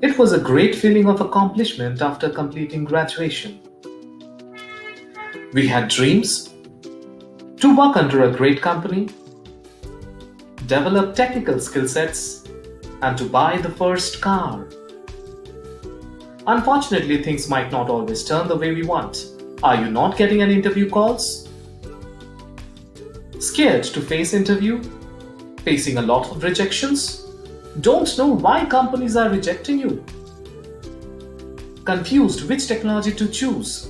It was a great feeling of accomplishment after completing graduation. We had dreams to work under a great company, develop technical skill sets, and to buy the first car. Unfortunately, things might not always turn the way we want. Are you not getting any interview calls? Scared to face interview? Facing a lot of rejections? Don't know why companies are rejecting you? Confused which technology to choose?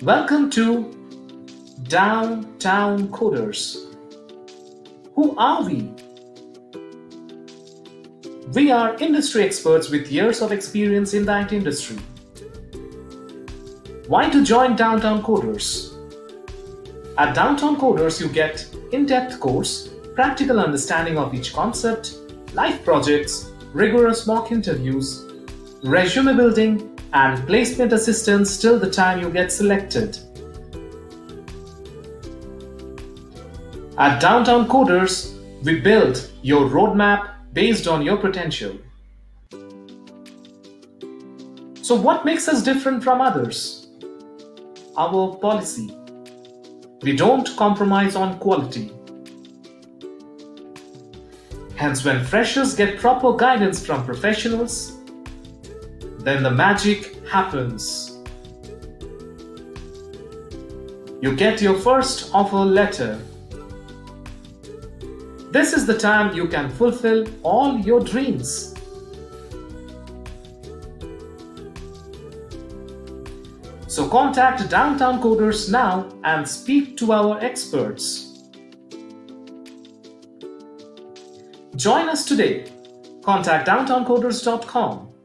Welcome to Downtown Coders. Who are we? We are industry experts with years of experience in that industry. Why to join Downtown Coders? At Downtown Coders, you get in-depth course, practical understanding of each concept, live projects, rigorous mock interviews, resume building, and placement assistance till the time you get selected. At Downtown Coders, we build your roadmap based on your potential. So what makes us different from others? Our policy. We don't compromise on quality. Hence, when freshers get proper guidance from professionals, then the magic happens. You get your first offer letter. This is the time you can fulfill all your dreams. So contact Downtown Coders now and speak to our experts. Join us today. Contact downtowncoders.com